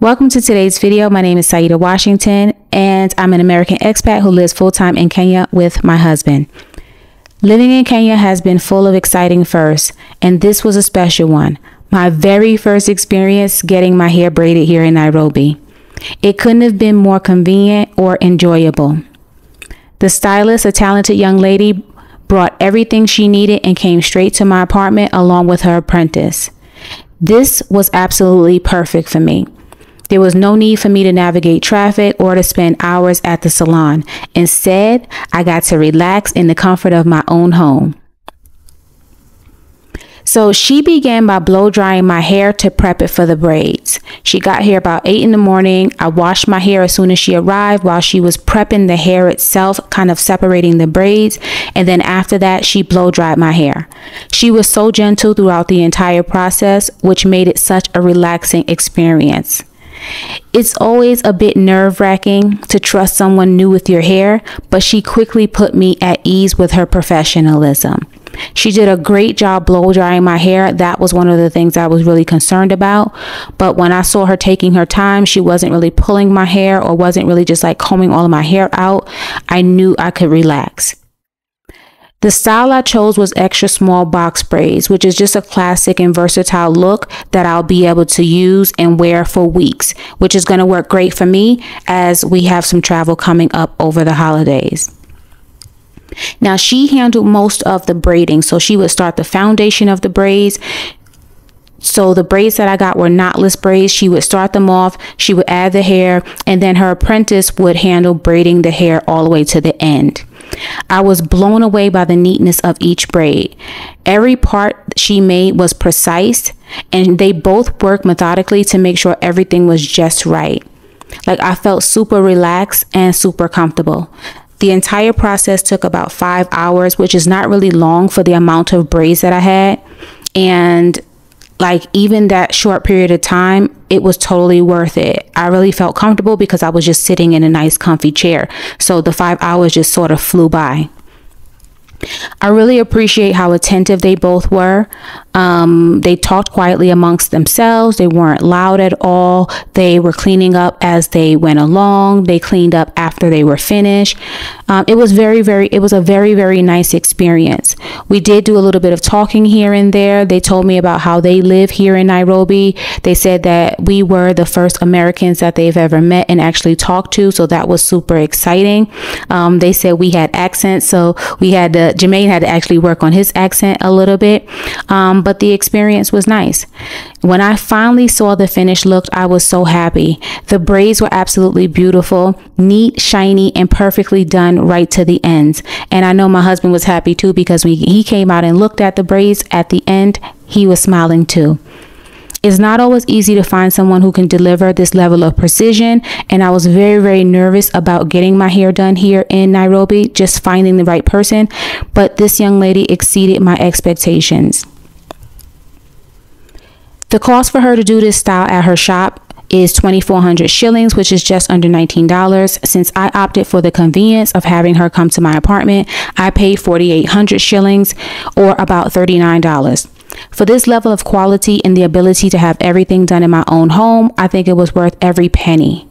Welcome to today's video. My name is Saidah Washington and I'm an American expat who lives full-time in Kenya with my husband. Living in Kenya has been full of exciting firsts and this was a special one. My very first experience getting my hair braided here in Nairobi. It couldn't have been more convenient or enjoyable. The stylist, a talented young lady, brought everything she needed and came straight to my apartment along with her apprentice. This was absolutely perfect for me. There was no need for me to navigate traffic or to spend hours at the salon. Instead, I got to relax in the comfort of my own home. So she began by blow drying my hair to prep it for the braids. She got here about 8 in the morning. I washed my hair as soon as she arrived while she was prepping the hair itself, kind of separating the braids. And then after that, she blow dried my hair. She was so gentle throughout the entire process, which made it such a relaxing experience. It's always a bit nerve wracking to trust someone new with your hair, but she quickly put me at ease with her professionalism. She did a great job blow drying my hair. That was one of the things I was really concerned about. But when I saw her taking her time, she wasn't really pulling my hair or wasn't really just like combing all of my hair out. I knew I could relax. The style I chose was extra small box braids, which is just a classic and versatile look that I'll be able to use and wear for weeks, which is going to work great for me as we have some travel coming up over the holidays. Now she handled most of the braiding, so she would start the foundation of the braids. So the braids that I got were knotless braids. She would start them off, she would add the hair, and then her apprentice would handle braiding the hair all the way to the end. I was blown away by the neatness of each braid. Every part she made was precise, and they both worked methodically to make sure everything was just right. Like I felt super relaxed and super comfortable. The entire process took about five hours, which is not really long for the amount of braids that I had. And like even that short period of time, it was totally worth it. I really felt comfortable because I was just sitting in a nice comfy chair. So the five hours just sort of flew by. I really appreciate how attentive they both were. Um, they talked quietly amongst themselves. They weren't loud at all. They were cleaning up as they went along. They cleaned up after they were finished. Um, it was very, very, it was a very, very nice experience. We did do a little bit of talking here and there. They told me about how they live here in Nairobi. They said that we were the first Americans that they've ever met and actually talked to. So that was super exciting. Um, they said we had accents. So we had to, Germaine had to actually work on his accent a little bit. Um, but the experience was nice. When I finally saw the finished look, I was so happy. The braids were absolutely beautiful, neat, shiny, and perfectly done right to the ends. And I know my husband was happy too because when he came out and looked at the braids at the end, he was smiling too. It's not always easy to find someone who can deliver this level of precision, and I was very, very nervous about getting my hair done here in Nairobi, just finding the right person. But this young lady exceeded my expectations. The cost for her to do this style at her shop is 2400 shillings which is just under $19 since i opted for the convenience of having her come to my apartment i paid 4800 shillings or about $39 for this level of quality and the ability to have everything done in my own home i think it was worth every penny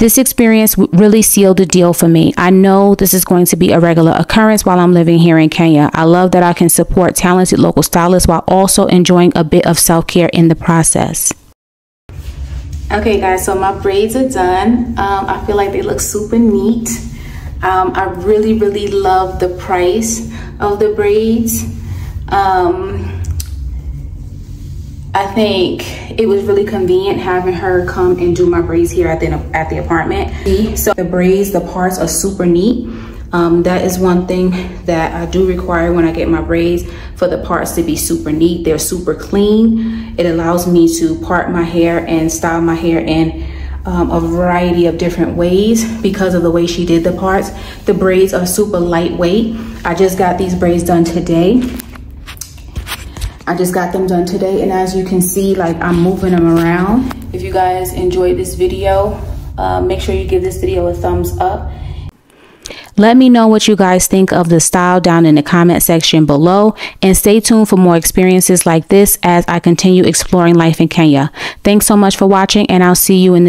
this experience really sealed the deal for me. I know this is going to be a regular occurrence while I'm living here in Kenya. I love that I can support talented local stylists while also enjoying a bit of self care in the process. Okay, guys, so my braids are done. Um, I feel like they look super neat. Um, I really, really love the price of the braids. Um, I think it was really convenient having her come and do my braids here at the, at the apartment. So the braids, the parts are super neat. Um, that is one thing that I do require when I get my braids for the parts to be super neat. They're super clean. It allows me to part my hair and style my hair in um, a variety of different ways because of the way she did the parts. The braids are super lightweight. I just got these braids done today I just got them done today and as you can see like I'm moving them around. If you guys enjoyed this video, uh, make sure you give this video a thumbs up Let me know what you guys think of the style down in the comment section below and stay tuned for more experiences like this as I continue exploring life in Kenya. Thanks so much for watching and I'll see you in the